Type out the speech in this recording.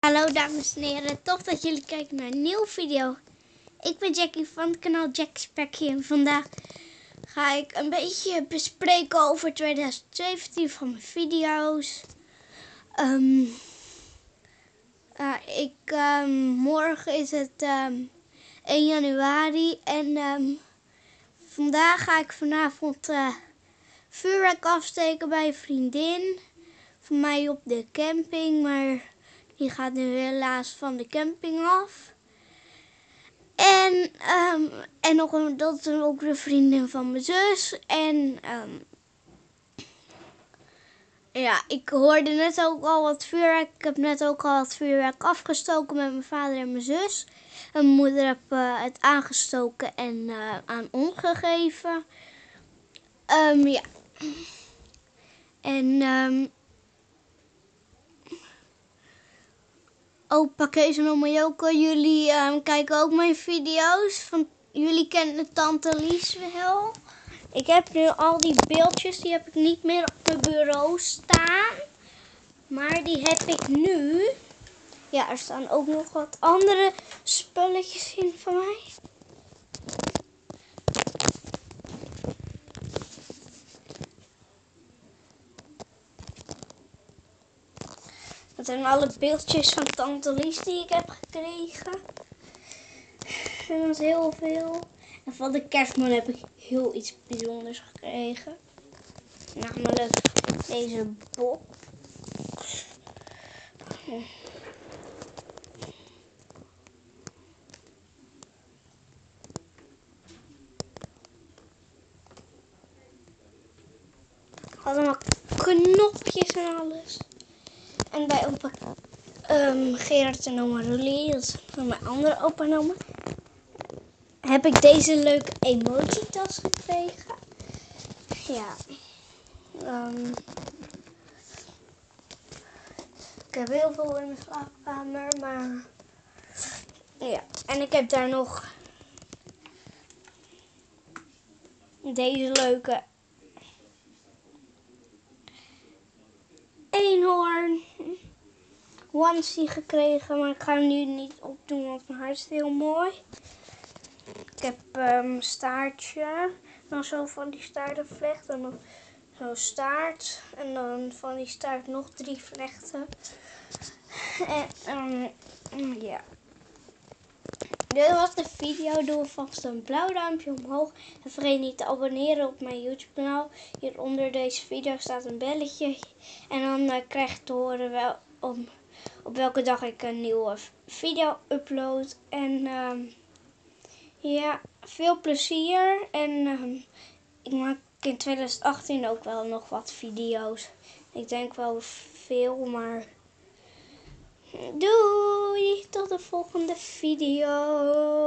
Hallo dames en heren, tof dat jullie kijken naar een nieuwe video. Ik ben Jackie van het kanaal Jack Spekje en vandaag ga ik een beetje bespreken over 2017 van mijn video's. Ehm, ik, um, morgen is het um, 1 januari en vandaag ga ik vanavond uh, vuurwerk afsteken bij een vriendin van mij op de camping, maar die gaat nu helaas van de camping af. En, um, en een, dat is ook de vriendin van mijn zus. En um, ja, ik hoorde net ook al wat vuurwerk. Ik heb net ook al wat vuurwerk afgestoken met mijn vader en mijn zus. Mijn moeder heb uh, het aangestoken en uh, aan omgegeven. Um, ja. En um, opa Kees en Joko, jullie um, kijken ook mijn video's. Van, jullie kennen tante Lies wel. Ik heb nu al die beeldjes, die heb ik niet meer op mijn bureau staan. Maar die heb ik nu. Ja, er staan ook nog wat andere spulletjes in van mij. Dat zijn alle beeldjes van Tante Lies die ik heb gekregen. En dat is heel veel. En van de kerstman heb ik heel iets bijzonders gekregen. Namelijk deze box. Allemaal knopjes en alles. En bij opa um, Gerard en oma Rolie, dat is mijn andere opa en oma, heb ik deze leuke emoji-tas gekregen. Ja. Um, ik heb heel veel in mijn slaapkamer, maar ja. En ik heb daar nog deze leuke eenhoorn onesie gekregen, maar ik ga hem nu niet opdoen, want mijn haar is heel mooi. Ik heb een um, staartje, dan zo van die staartenvlecht en dan zo staart en dan van die staart nog drie vlechten. En um, ja. Dit was de video. Doe vast een blauw duimpje omhoog. En vergeet niet te abonneren op mijn YouTube kanaal. Hieronder deze video staat een belletje. En dan uh, krijg je te horen wel om, op welke dag ik een nieuwe video upload. En um, ja, veel plezier. En um, ik maak in 2018 ook wel nog wat video's. Ik denk wel veel, maar... Doei, tot de volgende video.